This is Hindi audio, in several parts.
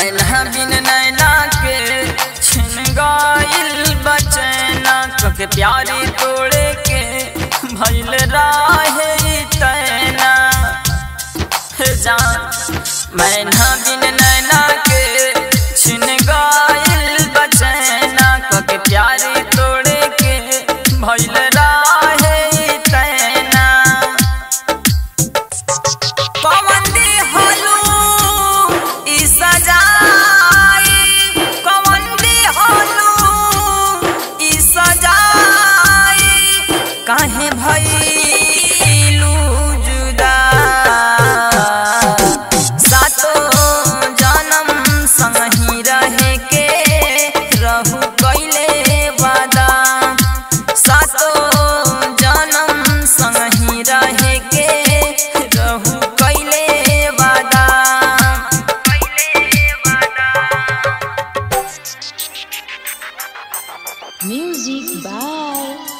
नैना बिन नैना के छिन बचैना कके प्यारी तोड़े के भइल राहे तैना। जा मैना बिन काहे भइलू जुदा? सातो जन्म संगही रहे के रहू कैले वादा। सातो जन्म संगही रहे के रहू कइले वादा। Music by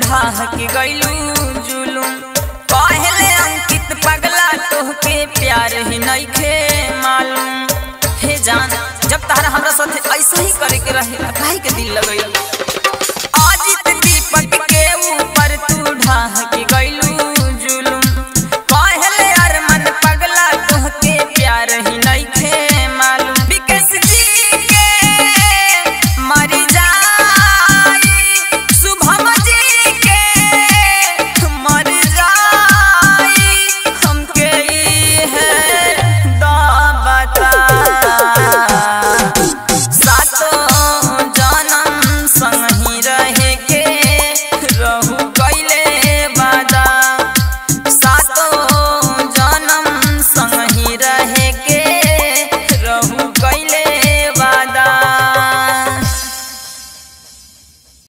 ढाक गइलू जुलूम पहले अंकित पगला तोहके प्यार ही नइखे मालूम। हे जान हमरा साथे ऐसा ही करे के रहे काहे के दिल लगइल